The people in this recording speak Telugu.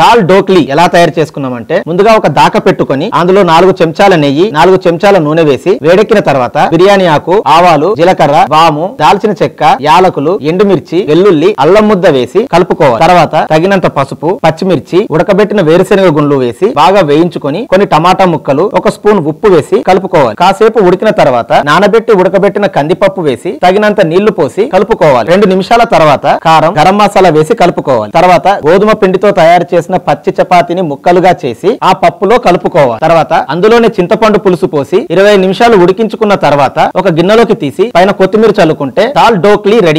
దాల్ డోక్లీ ఎలా తయారు చేసుకున్నామంటే ముందుగా ఒక దాక పెట్టుకొని అందులో నాలుగు చెంచాల నెయ్యి నాలుగు చెంచాల నూనె వేసి వేడెక్కిన తర్వాత బిర్యానీ ఆకు ఆవాలు జీలకర్ర వాము దాల్చిన చెక్క యాలకులు ఎండుమిర్చి వెల్లుల్లి అల్లం ముద్ద వేసి కలుపుకోవాలి. తర్వాత తగినంత పసుపు పచ్చిమిర్చి ఉడకబెట్టిన వేరుశెనగ గుండ్లు వేసి బాగా వేయించుకొని కొన్ని టమాటా ముక్కలు ఒక స్పూన్ ఉప్పు వేసి కలుపుకోవాలి. కాసేపు ఉడికిన తర్వాత నానబెట్టి ఉడకబెట్టిన కందిపప్పు వేసి తగినంత నీళ్ళు పోసి కలుపుకోవాలి. రెండు నిమిషాల తర్వాత కారం గరం మసాలా వేసి కలుపుకోవాలి. తర్వాత గోధుమ పిండితో తయారు చేసిన పచ్చి చపాతీని ముక్కలుగా చేసి ఆ పప్పులో కలుపుకోవాలి. తర్వాత అందులోనే చింతపండు పులుసు పోసి ఇరవై నిమిషాలు ఉడికించుకున్న తర్వాత ఒక గిన్నెలోకి తీసి పైన కొత్తిమీర చల్లుకుంటే దాల్ డోక్లీ రెడీ.